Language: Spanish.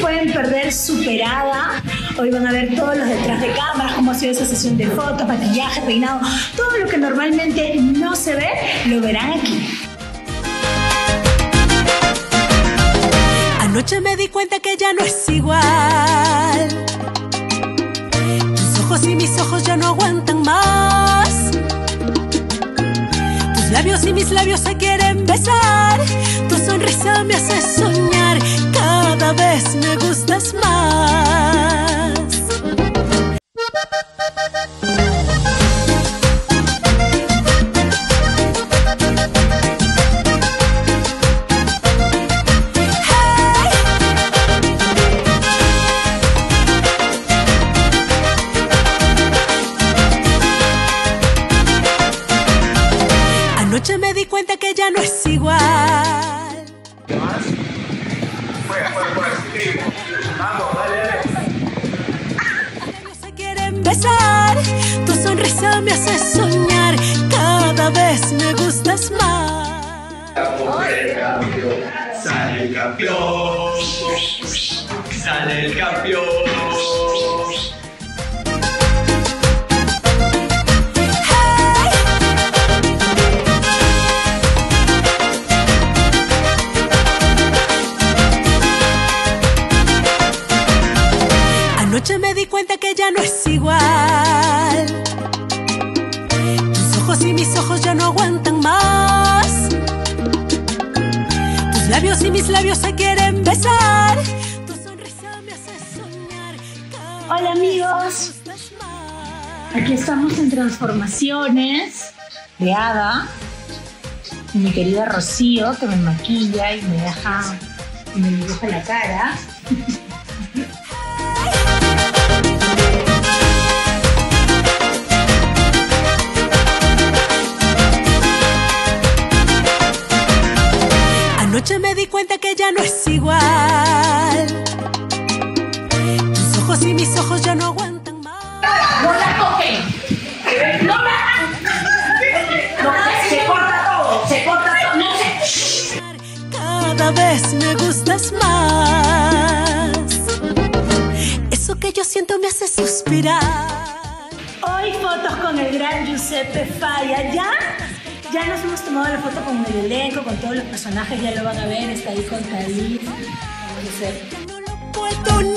pueden perder Superada. Hoy van a ver todos los detrás de cámaras, cómo ha sido esa sesión de fotos, maquillaje, peinado. Todo lo que normalmente no se ve, lo verán aquí. Anoche me di cuenta que ya no es igual. Tus ojos y mis ojos ya no aguantan más. Tus labios y mis labios se quieren besar. Tu sonrisa me hace soñar. Cada vez me gustas más. Anoche me di cuenta que ya no es igual. Besar, tu sonrisa me hace soñar, cada vez me gustas más. Sale el campeón, sale el campeón. Anoche ya no es igual. Tus ojos y mis ojos ya no aguantan más. Tus labios y mis labios se quieren besar. Tu sonrisa me hace soñar. Hola, amigos. Aquí estamos en Transformaciones de Ada. Y mi querida Rocío, que me maquilla y me deja, y me dibuja la cara. Anoche me di cuenta que ya no es igual. Tus ojos y mis ojos ya no aguantan más. ¡No la toquen! ¡No la No, se corta todo, se corta todo. No se... Cada vez me gustas más. Eso que yo siento me hace suspirar. Hoy fotos con el gran Giuseppe Falla. ¿Ya? Ya nos hemos tomado la foto con el elenco, con todos los personajes, ya lo van a ver, está ahí con Talib. Vamos a